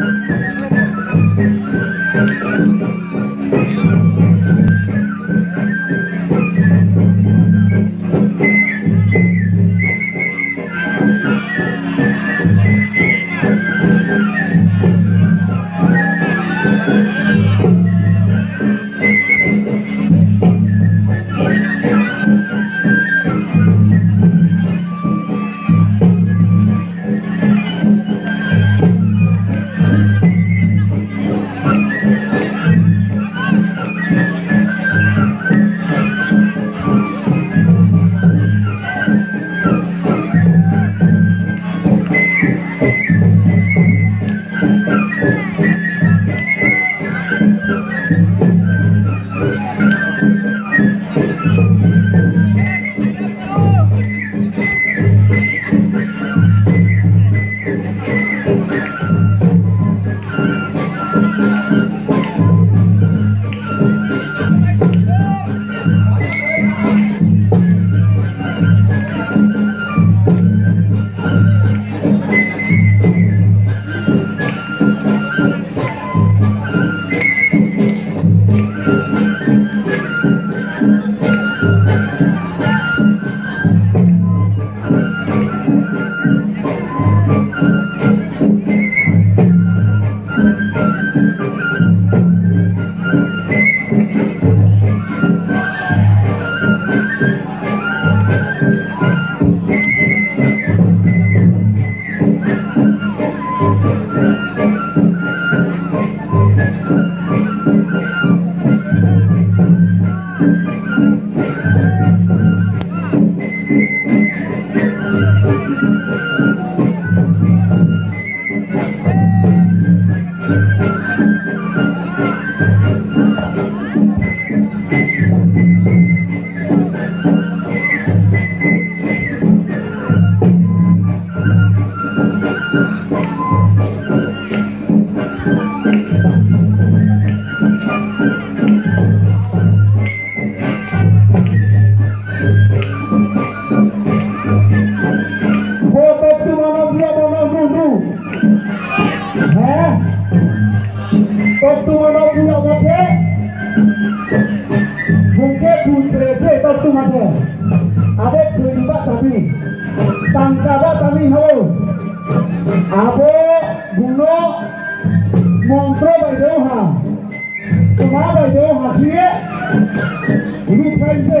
Thank you. Thank you. বর্তমানে তুই আমাকে মুখে বুঝেছে এবার তোমাকে আবে তুই বা চাবি টাঙ্কা বা চাবি হও আবো গুণ মন্ত্র বাইদেও হা তোমার বাইদেও হাসিয়ে রূপ খাইছে